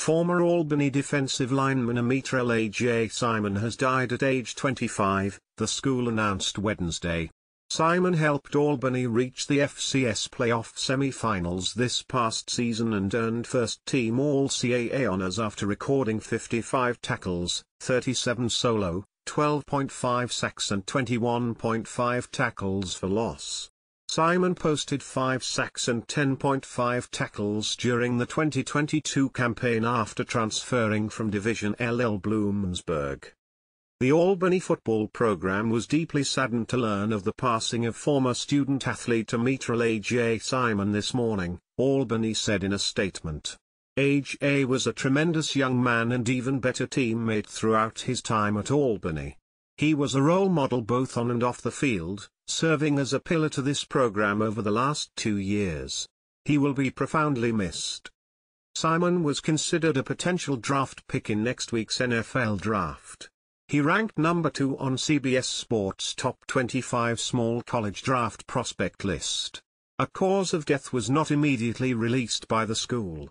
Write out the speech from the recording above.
Former Albany defensive lineman Amitral A.J. Simon has died at age 25, the school announced Wednesday. Simon helped Albany reach the FCS playoff semi-finals this past season and earned first-team All-CAA honors after recording 55 tackles, 37 solo, 12.5 sacks and 21.5 tackles for loss. Simon posted 5 sacks and 10.5 tackles during the 2022 campaign after transferring from Division II Bloomsburg. The Albany football program was deeply saddened to learn of the passing of former student-athlete Amitral A.J. Simon this morning, Albany said in a statement. A.J. was a tremendous young man and even better teammate throughout his time at Albany. He was a role model both on and off the field, serving as a pillar to this program over the last two years. He will be profoundly missed. Simon was considered a potential draft pick in next week's NFL draft. He ranked number 2 on CBS Sports Top 25 Small College Draft Prospect list. A cause of death was not immediately released by the school.